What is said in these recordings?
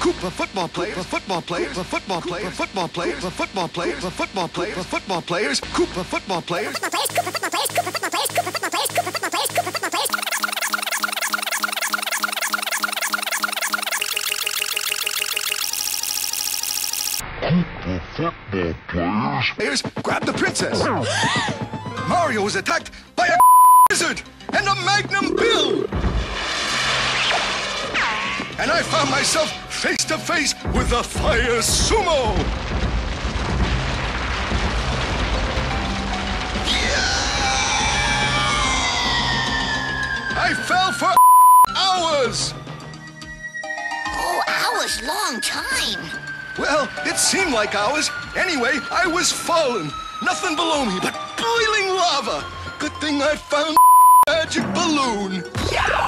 Cooper football players, football players, football players, football players, football players, football players, football players, Cooper football players. Football players. Players, grab the princess. Mario was attacked by a wizard and a Magnum Bill. And I found myself face to face with the fire sumo. Yeah! I fell for hours. Oh, hours, long time. Well, it seemed like hours. Anyway, I was falling. Nothing below me but boiling lava. Good thing I found magic balloon. Cool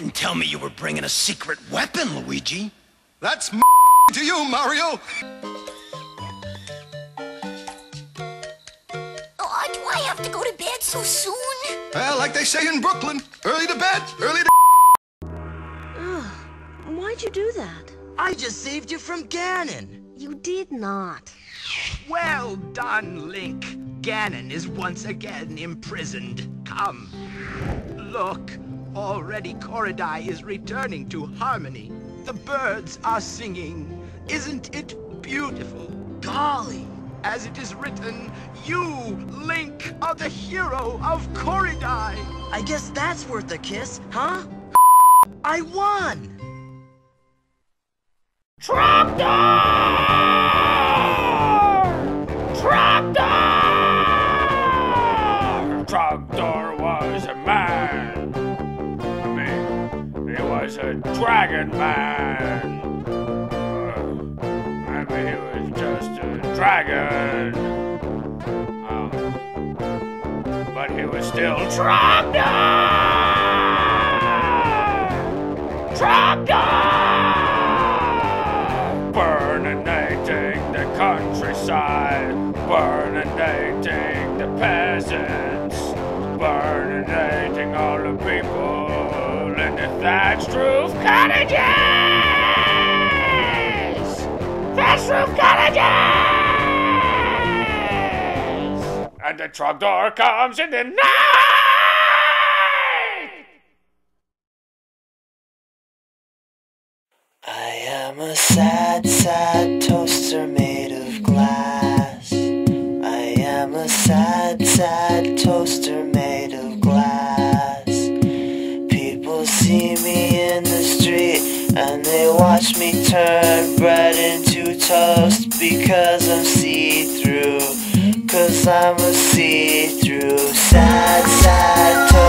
didn't tell me you were bringing a secret weapon, Luigi. That's to you, Mario. Oh, do I have to go to bed so soon? Well, like they say in Brooklyn, early to bed, early to. Why'd you do that? I just saved you from Ganon. You did not. Well done, Link. Ganon is once again imprisoned. Come. Look, already Koridai is returning to harmony. The birds are singing. Isn't it beautiful? Golly, as it is written, you, Link, are the hero of Koridai. I guess that's worth a kiss, huh? I won! Trogdor was a dragon man. Uh, mean, he was just a dragon. Um, but he was still Trogdor! Trogdor! Burninating the countryside, burninating the peasants, burninating all the people thatched roof cottages! Thatched roof cottages! And the Trogdor comes in the night! I am a sad, sad toaster made of glass. I am a sad, sad toaster made watch me turn bread into toast because I'm see through. Cause I'm a see through, sad, sad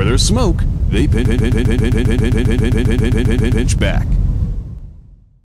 Where there's smoke, they pinch back.